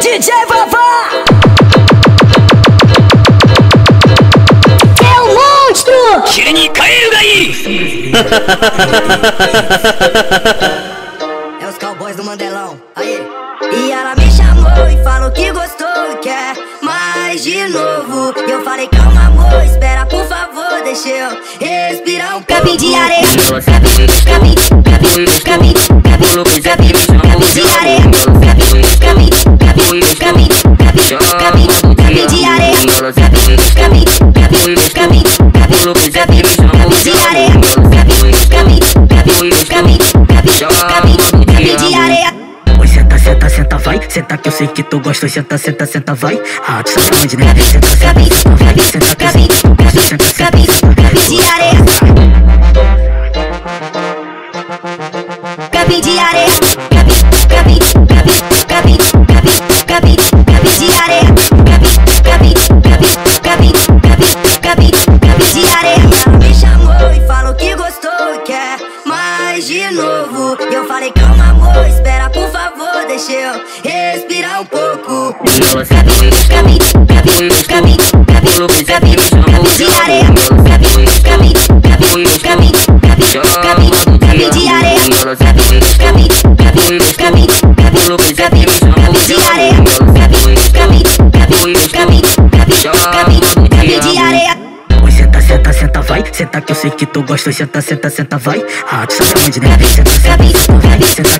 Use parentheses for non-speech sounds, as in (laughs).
DJ Vavá! É o monstro! (laughs) É os cowboys do Mandelão, aí. E ela me chamou e falou que gostou e quer mais de novo. E eu falei, calma, amor, espera, por favor, deixa eu respirar um Capim de areia, capim, capim, capim, capim, capim, capim, capim de areia, vai. Senta que eu sei que tu gosta. Senta, senta, senta, vai. Ah, tu sabe onde, né? Senta, senta, senta, vai. Senta gosta. Senta, senta, capim, de areia. Capim de areia, capim, capim, capim, capim, capim, capim, de areia, capim, capim, capim, capim, capim, capim, capim de areia. Me chamou e falou que gostou e quer mais de novo. E eu falei, calma, amor, espera, por favor, de de de de areia. Oi, senta, senta, vai. Senta que eu sei que tu gosta. Senta, senta, senta, vai. Ah, tu sabe onde, né? Senta, senta, senta, vai. Senta